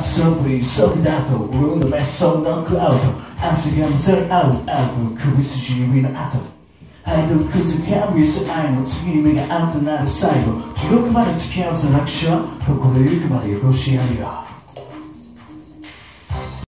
Subway, sob dato, uno mess sob non cloud. Asi gam ser out, out, kubi suji win ato. Haido kuzu kabi su aino, tsugini mega ato naru to Chiroku mara tsukiyasu nakusha, kokoro yuku mara yokoshi ariyo.